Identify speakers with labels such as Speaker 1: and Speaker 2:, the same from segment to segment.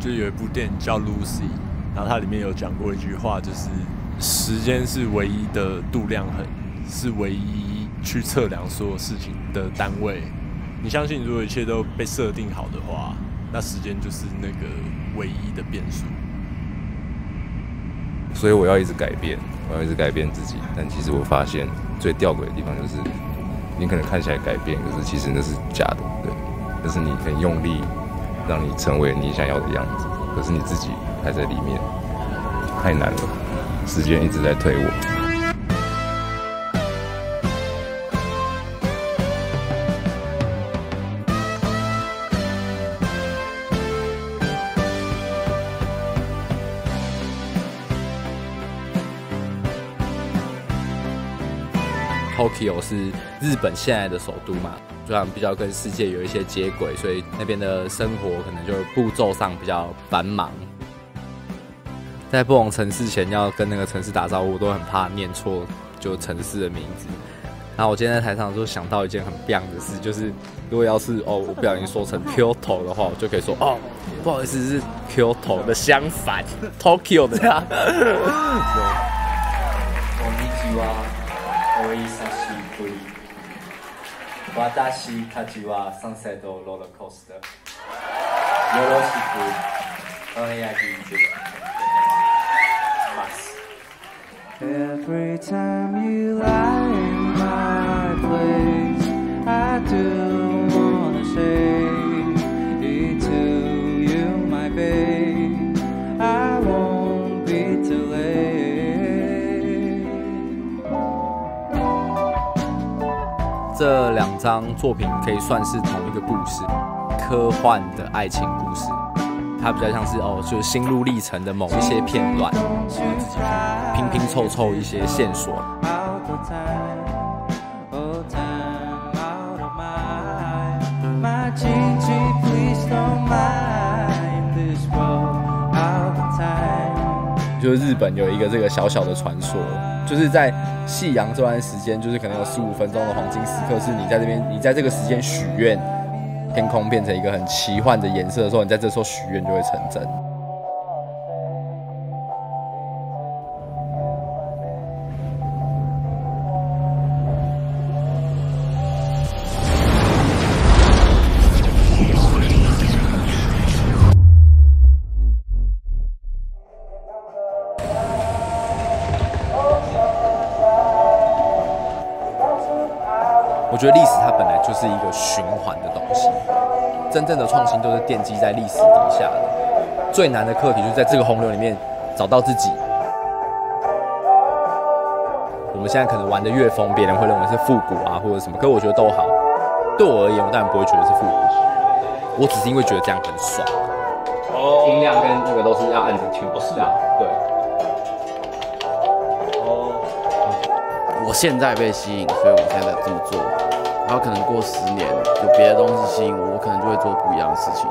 Speaker 1: 就有一部电影叫《Lucy》，然后它里面有讲过一句话，就是时间是唯一的度量衡，是唯一去测量所有事情的单位。你相信，如果一切都被设定好的话，那时间就是那个唯一的变数。
Speaker 2: 所以我要一直改变，我要一直改变自己。但其实我发现最吊诡的地方就是，你可能看起来改变，可是其实那是假的，对，那是你很用力让你成为你想要的样子，可是你自己还在里面，太难了，时间一直在推我。
Speaker 3: Tokyo 是日本现在的首都嘛，就像比较跟世界有一些接轨，所以那边的生活可能就步骤上比较繁忙。在不同城市前要跟那个城市打招呼，都很怕念错就城市的名字。然后我今天在台上就想到一件很棒的事，就是如果要是哦我不小心说成 Kyoto 的话，我就可以说哦不好意思是 Kyoto 的相反 Tokyo 的呀。私たちはサンセットロードコースター。よろしくお願いします。Every time you lie in my place, I do 张作品可以算是同一个故事，科幻的爱情故事。它比较像是哦，就是心路历程的某一些片段，自己拼拼凑凑一些线索。就是日本有一个这个小小的传说，就是在夕阳这段时间，就是可能有十五分钟的黄金时刻，是你在这边，你在这个时间许愿，天空变成一个很奇幻的颜色的时候，你在这时候许愿就会成真。我觉得历史它本来就是一个循环的东西，真正的创新都是奠基在历史底下的。最难的课题就是在这个洪流里面找到自己。我们现在可能玩的越疯，别人会认为是复古啊，或者什么，可我觉得都好。对我而言，我当然不会觉得是复古，我只是因为觉得这样很爽。哦，音量跟那个都是要按着听，是啊，对。
Speaker 4: 我现在被吸引，所以我现在这么做。然后可能过十年，有别的东西吸引我，我可能就会做不一样的事情。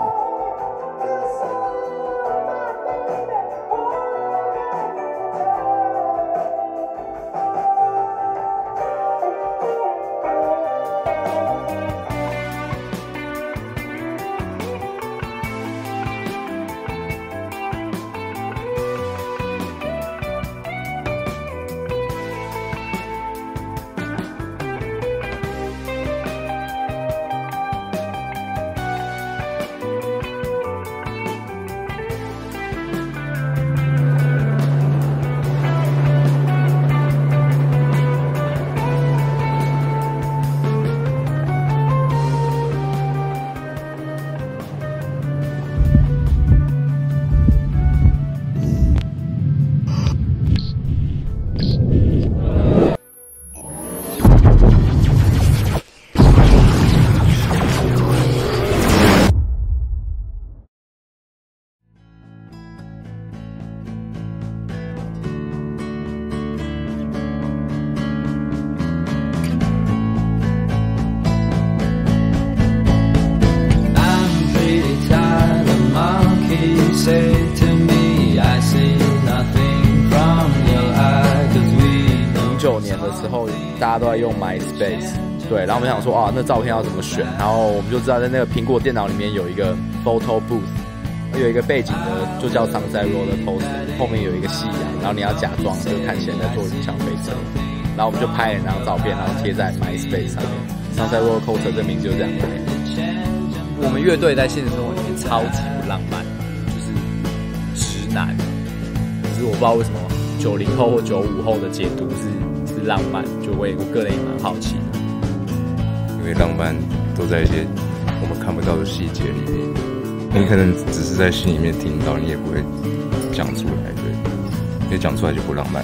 Speaker 3: 时候大家都在用 MySpace，对，然后我们想说啊，那照片要怎么选？然后我们就知道在那个苹果电脑里面有一个 Photo Booth，有一个背景的就叫 Sunset Roller Coaster，后面有一个夕阳，然后你要假装就看起来在坐云霄飞车，然后我们就拍了那张照片，然后贴在 MySpace 上面。Sunset Roller Coaster 这名字就这样来。我们乐队在现实生活里面超级不浪漫，就是直男。可是我不知道为什么九零后或九五后的解读是浪漫，就我也我个人也蛮好奇的。
Speaker 2: 因为浪漫都在一些我们看不到的细节里面，你可能只是在心里面听到，你也不会讲出来，对，你讲出来就不浪漫。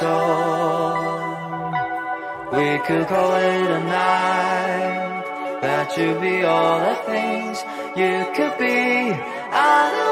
Speaker 5: wasn't. We could call it a night, that you'd be all the things you could be. I